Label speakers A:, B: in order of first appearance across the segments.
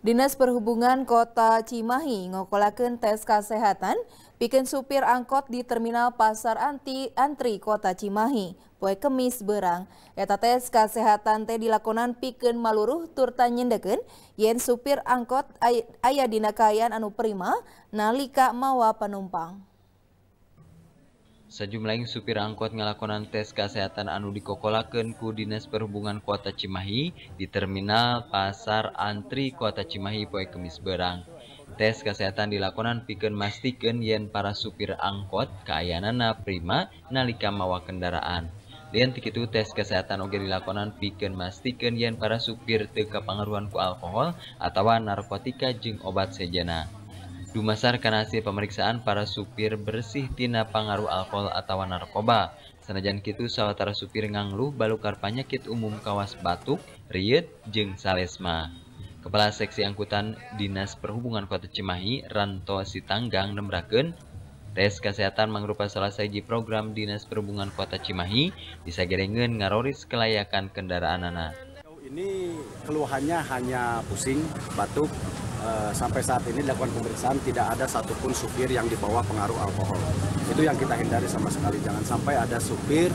A: Dinas Perhubungan Kota Cimahi ngokolakan tes kesehatan bikin supir angkot di Terminal Pasar Anti Antri Kota Cimahi. Poe Kemis berang, eta tes kesehatan teh dilakonan pikeun maluruh turta nyendeken yen supir angkot ay aya dina anu prima nalika mawa penumpang.
B: sejumlah supir angkot ngalakonan tes kesehatan anu dikokolaken ku Dinas Perhubungan Kota Cimahi di Terminal Pasar Antri Kota Cimahi poe Kemis Berang. Tes kesehatan dilakonan pikeun mastikeun yen para supir angkot kayanana prima nalika mawa kendaraan. Lian tikitu tes kesehatan oge dilakonan pikeun mastikeun yen para supir teu kapangaruhan ku alkohol atawa narkotika jeung obat sejana. Dumasar karena hasil pemeriksaan para supir bersih tina pengaruh alkohol atau narkoba. Sanajan kitu sawatara supir ngangluh balukar penyakit umum kawas batuk, riet, jeng salesma. Kepala Seksi Angkutan Dinas Perhubungan Kota Cimahi, Ranto Sitanggang, nembraken tes kesehatan mangrupa salah satu program Dinas Perhubungan Kota Cimahi bisa gerengen ngaroris kelayakan kendaraan anak.
C: Ini keluhannya hanya pusing, batuk, Eh, sampai saat ini dilakukan pemeriksaan tidak ada satupun supir yang dibawa pengaruh alkohol. Itu yang kita hindari sama sekali. Jangan sampai ada supir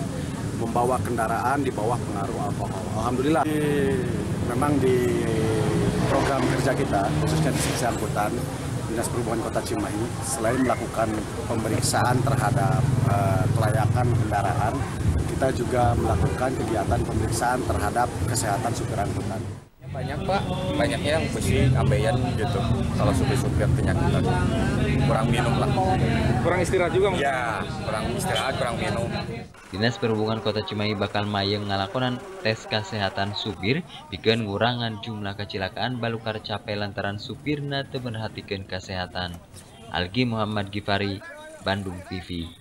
C: membawa kendaraan di bawah pengaruh alkohol. Alhamdulillah, di, memang di program kerja kita, khususnya di sisi angkutan, Dinas Perhubungan Kota Cimahi, selain melakukan pemeriksaan terhadap uh, kelayakan kendaraan, kita juga melakukan kegiatan pemeriksaan terhadap kesehatan supir angkutan.
D: Banyak pak, banyaknya yang pusing, ambeien gitu. Kalau supir-supir penyakit kurang minum lah.
E: Kurang istirahat juga?
D: Ya, kurang istirahat, kurang minum.
B: Dinas Perhubungan Kota Cimahi bakal mayeng ngalakonan tes kesehatan supir bikin ngurangan jumlah kecelakaan balukar capek lantaran supirna temerhatikan kesehatan. Algi Muhammad Gifari, Bandung TV.